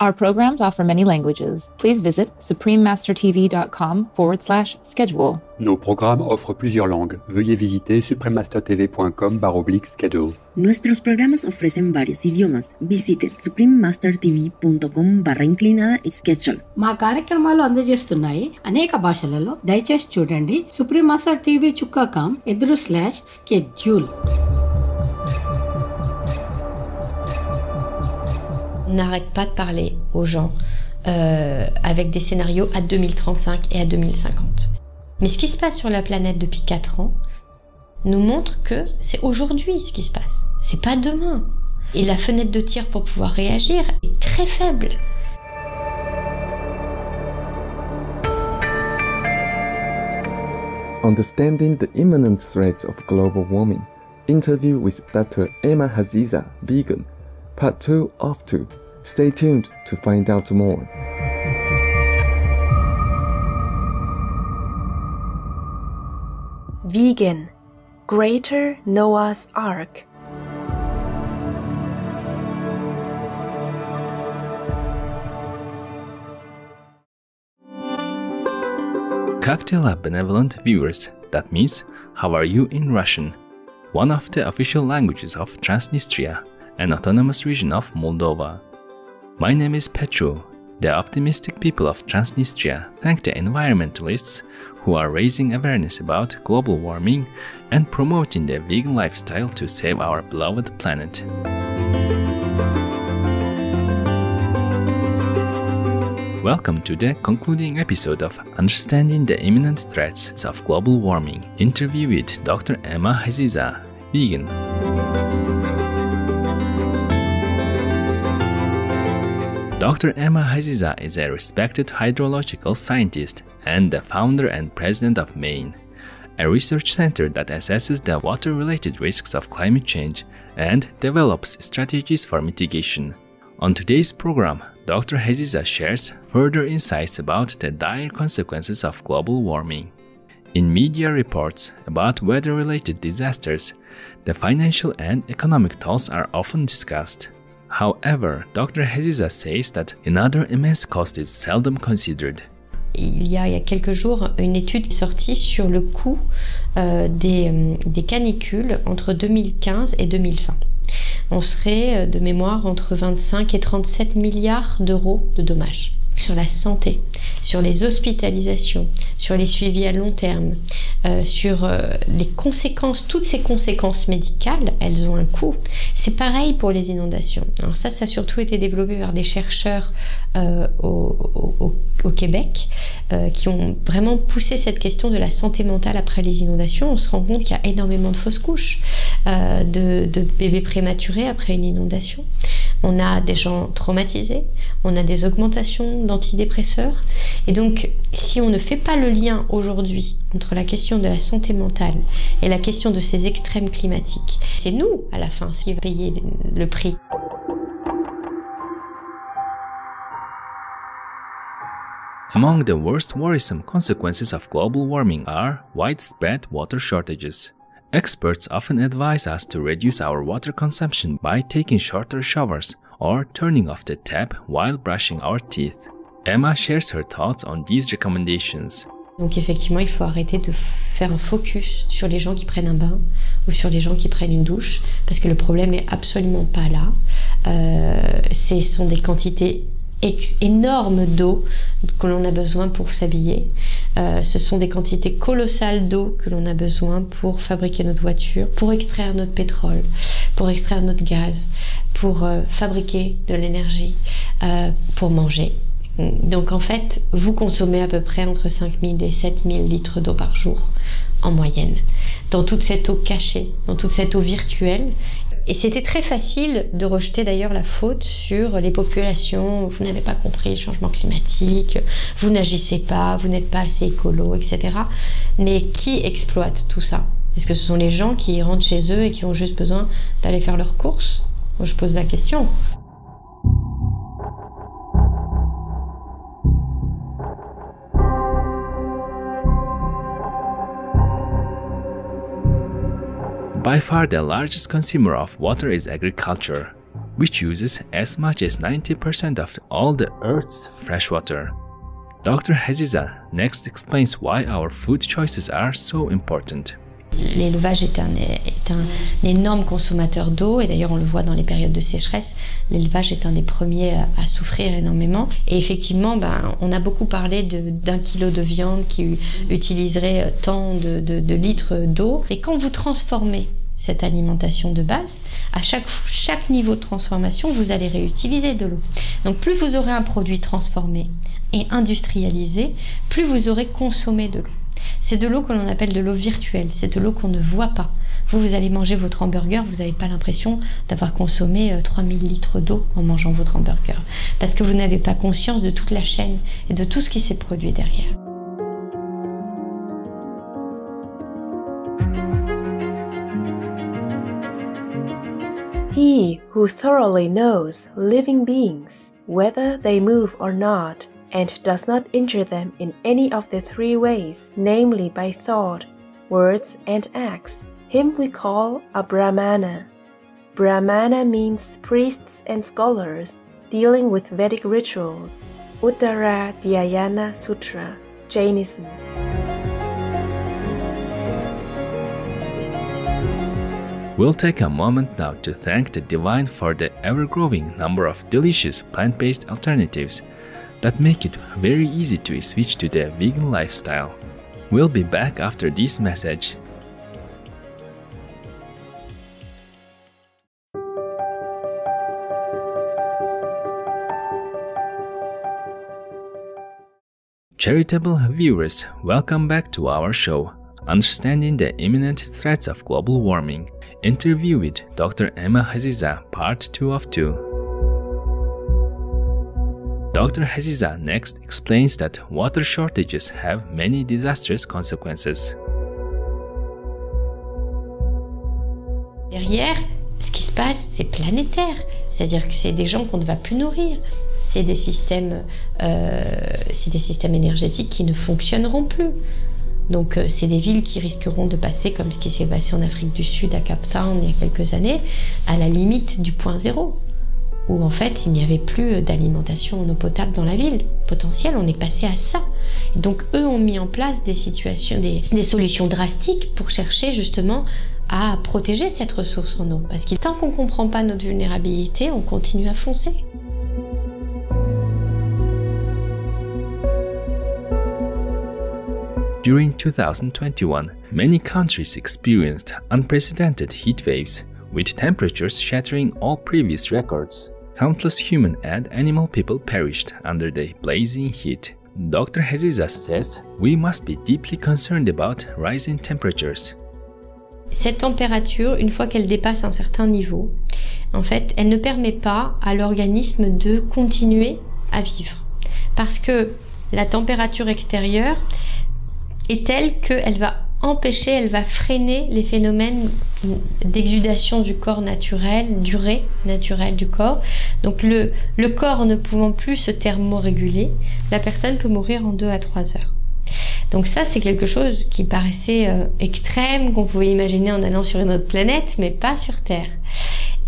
Our programs offer many languages. Please visit suprememastertv.com forward slash schedule. Nos programmes offrent plusieurs langues. Veuillez visiter suprememastertv.com baroblique schedule. Nuestros programas ofrecen varios idiomas. Visite suprememastertv.com barra inclinada schedule. మా కార్యక్రమాలు అందజేస్తున్నాయి అనేక భాషలలో దయచేసి చూడండి supreme master TV చుక్కా కామ్ ఎదురు slash schedule N'arrête pas de parler aux gens euh, avec des scénarios à 2035 et à 2050. Mais ce qui se passe sur la planète depuis 4 ans nous montre que c'est aujourd'hui ce qui se passe. C'est pas demain. Et la fenêtre de tir pour pouvoir réagir est très faible. Understanding the imminent threats of global warming. Interview with Dr. Emma Haziza, vegan. Part 2 of 2. Stay tuned to find out more. Vegan. Greater Noah's Ark. Cocktail benevolent viewers, that means how are you in Russian? One of the official languages of Transnistria, an autonomous region of Moldova. My name is Petru. The optimistic people of Transnistria thank the environmentalists who are raising awareness about global warming and promoting the vegan lifestyle to save our beloved planet. Welcome to the concluding episode of Understanding the Imminent Threats of Global Warming interview with Dr. Emma Haziza, vegan. Dr. Emma Haziza is a respected hydrological scientist and the founder and president of Maine, a research center that assesses the water related risks of climate change and develops strategies for mitigation. On today's program, Dr. Haziza shares further insights about the dire consequences of global warming. In media reports about weather related disasters, the financial and economic tolls are often discussed. However, Dr. Haziza says that another immense cost is seldom considered. Il y a, il y a quelques jours une étude est sortie sur le coût euh, des, euh, des canicules entre 2015 et 2020. On serait euh, de mémoire entre 25 et 37 milliards d'euros de dommages sur la santé, sur les hospitalisations, sur les suivis à long terme, euh, sur euh, les conséquences, toutes ces conséquences médicales, elles ont un coût. C'est pareil pour les inondations. Alors ça, ça a surtout été développé par des chercheurs euh, au, au, au, Québec euh, qui ont vraiment poussé cette question de la santé mentale après les inondations. On se rend compte qu'il y a énormément de fausses couches, euh, de, de bébés prématurés après une inondation. On a des gens traumatisés, on a des augmentations d'antidépresseurs. Et donc, si on ne fait pas le lien aujourd'hui entre la question de la santé mentale et la question de ces extrêmes climatiques, c'est nous, à la fin, qui va payer le prix. Among the worst worrisome consequences of global warming are widespread water shortages. Experts often advise us to reduce our water consumption by taking shorter showers or turning off the tap while brushing our teeth. Emma shares her thoughts on these recommendations. Donc effectivement, il faut arrêter de faire un focus sur les gens qui prennent un bain ou sur les gens qui prennent une douche, parce que le problème est absolument pas là. Euh, ce sont des quantités énormes d'eau que l'on a besoin pour s'habiller. Euh, ce sont des quantités colossales d'eau que l'on a besoin pour fabriquer notre voiture, pour extraire notre pétrole, pour extraire notre gaz, pour euh, fabriquer de l'énergie, euh, pour manger. Donc en fait, vous consommez à peu près entre 5000 et 7000 litres d'eau par jour en moyenne. Dans toute cette eau cachée, dans toute cette eau virtuelle. Et c'était très facile de rejeter d'ailleurs la faute sur les populations. Vous n'avez pas compris le changement climatique, vous n'agissez pas, vous n'êtes pas assez écolo, etc. Mais qui exploite tout ça? Est-ce que ce sont les gens qui rentrent chez eux et qui ont juste besoin d'aller faire leurs courses? Moi, je pose la question. By far the largest consumer of water is agriculture. which uses as much as 90% of all the Earth's freshwater. Dr. Haziza next explains why our food choices are so important. L'élevage est un, est un énorme consommateur d'eau et d'ailleurs on le voit dans les périodes de sécheresse, l'élevage est un des premiers à, souffrir énormément. Et effectivement, ben, on a beaucoup parlé d'un kilo de viande qui utiliserait tant de, de, de litres d'eau. Et quand vous transformez cette alimentation de base, à chaque, chaque niveau de transformation, vous allez réutiliser de l'eau. Donc plus vous aurez un produit transformé et industrialisé, plus vous aurez consommé de l'eau. C'est de l'eau que l'on appelle de l'eau virtuelle, c'est de l'eau qu'on ne voit pas. Vous, vous allez manger votre hamburger, vous n'avez pas l'impression d'avoir consommé 3000 euh, litres d'eau en mangeant votre hamburger, parce que vous n'avez pas conscience de toute la chaîne et de tout ce qui s'est produit derrière. He who thoroughly knows living beings, whether they move or not, and does not injure them in any of the three ways, namely by thought, words, and acts, him we call a Brahmana. Brahmana means priests and scholars dealing with Vedic rituals. Uttara Dhyayana Sutra, Jainism. We'll take a moment now to thank the Divine for the ever growing number of delicious plant based alternatives that make it very easy to switch to the vegan lifestyle. We'll be back after this message. Charitable viewers, welcome back to our show, Understanding the Imminent Threats of Global Warming interview with Dr. Emma Haziza, part 2 of 2. Dr. Haziza next explains that water shortages have many disastrous consequences. Derrière, ce qui se passe, c'est planétaire. C'est-à-dire que c'est des gens qu'on ne va plus nourrir. C'est des systèmes, euh, énergétiques qui ne fonctionneront plus. Donc euh, c'est des villes qui risqueront de passer, comme ce qui s'est passé en Afrique du Sud à Cape Town il y a quelques années, à la limite du point zéro, où en fait il n'y avait plus d'alimentation en eau potable dans la ville. Potentiel, on est passé à ça. donc eux ont mis en place des situations, des, des solutions drastiques pour chercher justement à protéger cette ressource en eau. Parce que tant qu'on ne comprend pas notre vulnérabilité, on continue à foncer. During 2021, many countries experienced unprecedented heat waves, with temperatures shattering all previous records. Countless human and animal people perished under the blazing heat. Dr. Says we must be deeply concerned about rising temperatures. Cette température, une fois qu'elle dépasse un certain niveau, en fait, elle ne permet pas à l'organisme de continuer à vivre. Parce que la température extérieure, est telle qu'elle va empêcher, elle va freiner les phénomènes d'exudation du corps naturel, durée naturelle du corps. Donc le, corps ne pouvant plus se thermoréguler, la personne peut mourir en 2 à 3 heures. Donc ça, c'est quelque chose qui paraissait euh, extrême, qu'on pouvait imaginer en allant sur une autre planète, mais pas sur Terre.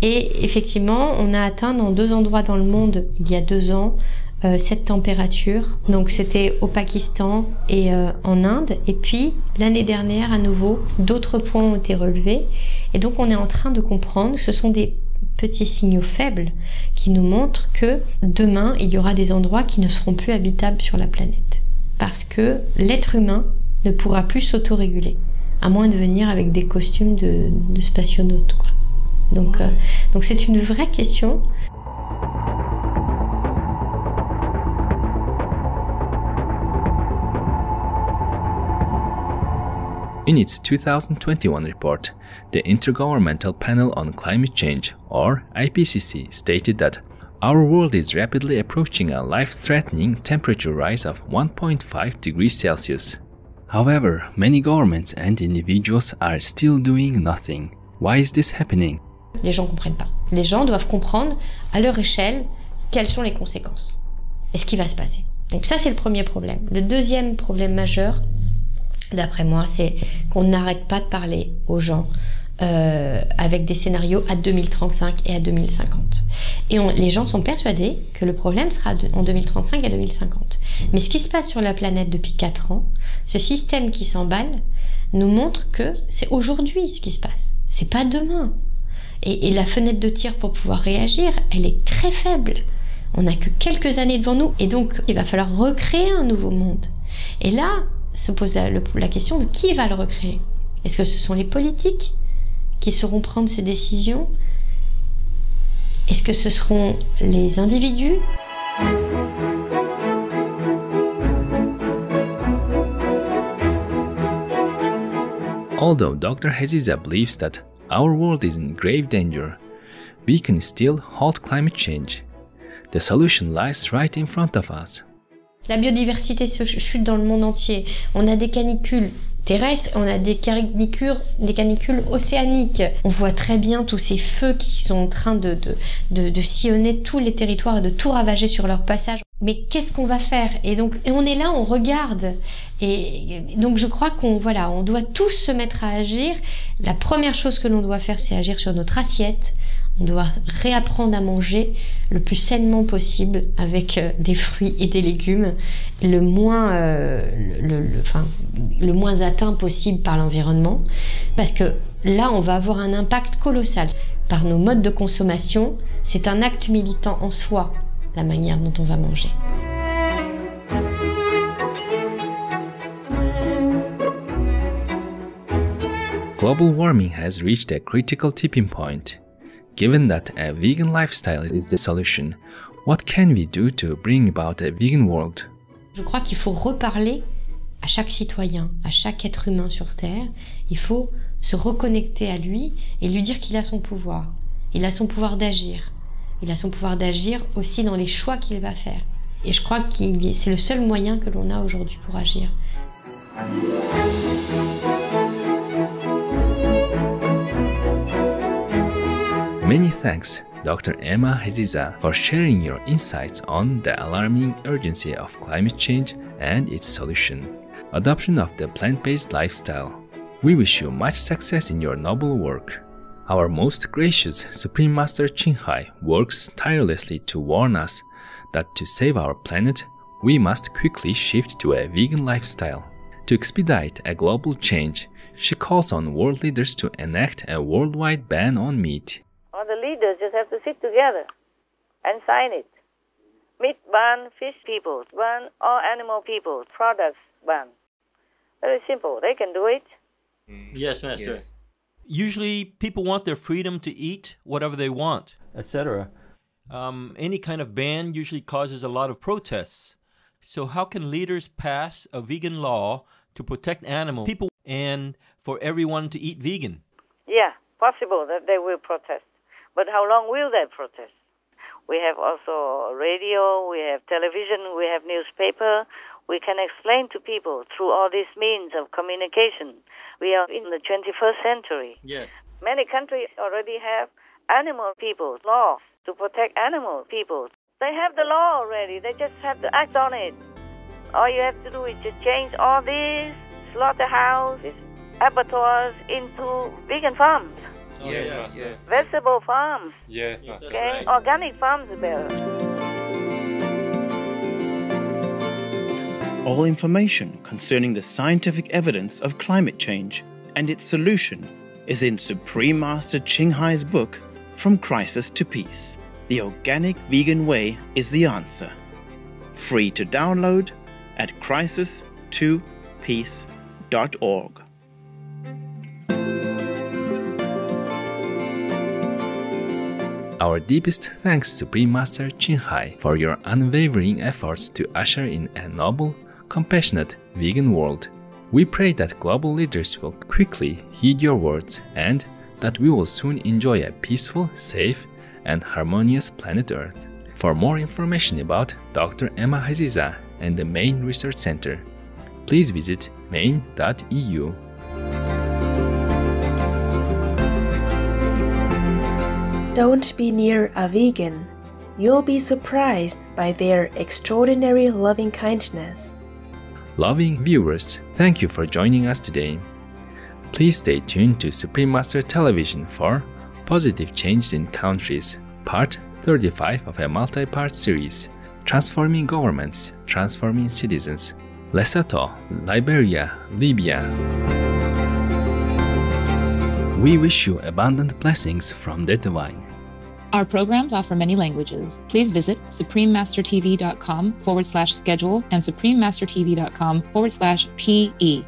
Et effectivement, on a atteint dans deux endroits dans le monde, il y a deux ans, cette température. Donc c'était au Pakistan et euh, en Inde. Et puis l'année dernière, à nouveau, d'autres points ont été relevés. Et donc on est en train de comprendre, ce sont des petits signaux faibles qui nous montrent que demain, il y aura des endroits qui ne seront plus habitables sur la planète. Parce que l'être humain ne pourra plus s'autoréguler, à moins de venir avec des costumes de, de spationautes. Quoi. Donc, euh, donc c'est une vraie question. In its 2021 report, the Intergovernmental Panel on Climate Change, or IPCC, stated that our world is rapidly approaching a life threatening temperature rise of 1.5 degrees Celsius. However, many governments and individuals are still doing nothing. Why is this happening? Les gens comprennent pas. Les gens doivent comprendre à leur échelle quelles sont les conséquences et ce qui va se passer. Donc ça c'est le premier problème. Le deuxième problème majeur, d'après moi, c'est qu'on n'arrête pas de parler aux gens euh, avec des scénarios à 2035 et à 2050. Et on, les gens sont persuadés que le problème sera en 2035 et 2050. Mais ce qui se passe sur la planète depuis 4 ans, ce système qui s'emballe, nous montre que c'est aujourd'hui ce qui se passe. C'est pas demain. Et, et la fenêtre de tir pour pouvoir réagir, elle est très faible. On n'a que quelques années devant nous et donc il va falloir recréer un nouveau monde. Et là se pose la, question de qui va le recréer. Est-ce que ce sont les politiques qui sauront prendre ces décisions? Est-ce que ce seront les individus? Although Dr. Haziza believes that our world is in grave danger, we can still halt climate change. The solution lies right in front of us. La biodiversité se ch- chute dans le monde entier. On a des canicules terrestres, on a des canicules, des canicules océaniques. On voit très bien tous ces feux qui sont en train de, de, de, sillonner tous les territoires et de tout ravager sur leur passage. Mais qu'est-ce qu'on va faire? Et donc, et on est là, on regarde. Et donc, je crois qu'on voilà, on doit tous se mettre à agir. La première chose que l'on doit faire, c'est agir sur notre assiette. On doit réapprendre à manger le plus sainement possible avec euh, des fruits et des légumes, le moins, euh, le, moins atteint possible par l'environnement, parce que là, on va avoir un impact colossal par nos modes de consommation. C'est un acte militant en soi, la manière dont on va manger. Tipping point. Given that a vegan lifestyle is the solution, what can we do to bring about a vegan world? Je crois qu'il faut reparler à chaque citoyen, à chaque être humain sur Terre. Il faut se reconnecter à lui et lui dire qu'il a son pouvoir. Il a son pouvoir d'agir. Il a son pouvoir d'agir aussi dans les choix qu'il va faire. Et je crois que c'est le seul moyen que l'on a aujourd'hui pour agir. Many thanks, Dr. Emma Haziza, for sharing your insights on the alarming urgency of climate change and its solution adoption of the plant based lifestyle. We wish you much success in your noble work. Our most gracious Supreme Master Qinghai works tirelessly to warn us that to save our planet, we must quickly shift to a vegan lifestyle. To expedite a global change, she calls on world leaders to enact a worldwide ban on meat. All the leaders just have to sit together and sign it. Meat ban, fish people ban, all animal people, products ban. Very simple. They can do it. Yes, Master. Usually, people want their freedom to eat whatever they want, etc. Um, any kind of ban usually causes a lot of protests. So, how can leaders pass a vegan law to protect animal people and for everyone to eat vegan? Yeah, possible that they will protest. But how long will they protest? We have also radio, we have television, we have newspaper. We can explain to people through all these means of communication. We are in the 21st century. Yes. Many countries already have animal people laws to protect animal people. They have the law already. They just have to act on it. All you have to do is to change all these slaughterhouses, abattoirs into vegan farms, Oh, yes, yes. vegetable farms. Yes, Okay, organic farms are better. All information concerning the scientific evidence of climate change and its solution is in Supreme Master Qinghai's book, From Crisis to Peace. The Organic Vegan Way is the answer. Free to download at crisis2peace.org. Our deepest thanks, to Supreme Master Qinghai, for your unwavering efforts to usher in a noble, compassionate vegan world. We pray that global leaders will quickly heed your words and that we will soon enjoy a peaceful, safe, and harmonious planet Earth. For more information about Dr. Emma Haziza and the Maine Research Center, please visit maine.eu. Don't be near a vegan. You'll be surprised by their extraordinary loving kindness. Loving viewers, thank you for joining us today. Please stay tuned to Supreme Master Television for Positive Changes in Countries, Part 35 of a multi part series Transforming Governments, Transforming Citizens, Lesotho, Liberia, Libya. We wish you abundant blessings from the divine. Our programs offer many languages. Please visit suprememastertv.com forward slash schedule and suprememastertv.com forward slash PE.